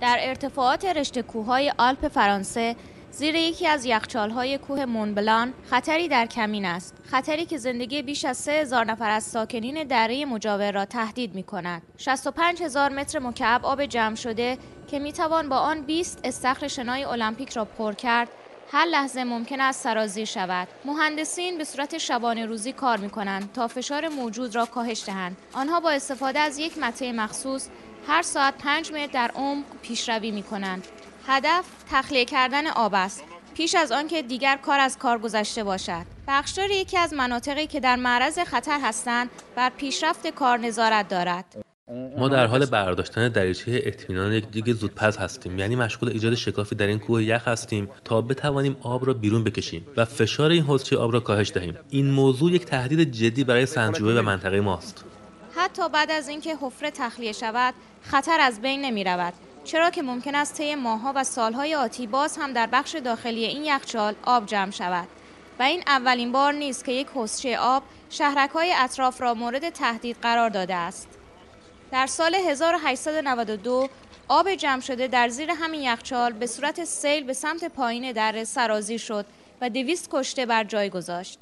در ارتفاعات رشته کوههای آلپ فرانسه زیر یکی از یخچالهای کوه مونبلان خطری در کمین است خطری که زندگی بیش از 3000 نفر از ساکنین دره مجاور را تهدید می کند 65 هزار متر مکعب آب جمع شده که می توان با آن 20 استخر شنای المپیک را پر کرد هر لحظه ممکن است سرازیر شود. مهندسین به صورت شبانه روزی کار می کنند تا فشار موجود را کاهش دهند. آنها با استفاده از یک مته مخصوص هر ساعت 5 متر در عمق پیشروی می کنند هدف تخلیه کردن آب است. پیش از آنکه دیگر کار از کار گذشته باشد. بخشدار یکی از مناطقی که در معرض خطر هستند بر پیشرفت کار نظارت دارد. ما در حال برداشتن دریچه اطمینان یک دیگ زودپز هستیم. یعنی مشغول ایجاد شکافی در این کوه یخ هستیم تا بتوانیم آب را بیرون بکشیم و فشار این حوضچه آب را کاهش دهیم. این موضوع یک تهدید جدی برای سنجوبه و منطقه ماست. حتی بعد از اینکه حفره تخلیه شود خطر از بین نمی رود چرا که ممکن است طی ماهها و سالهای آتی باز هم در بخش داخلی این یخچال آب جمع شود؟ و این اولین بار نیست که یک حوضچه آب شهرک‌های اطراف را مورد تهدید قرار داده است. در سال 1892 آب جمع شده در زیر همین یخچال به صورت سیل به سمت پایین دره سرازیر شد و دویست کشته بر جای گذاشت.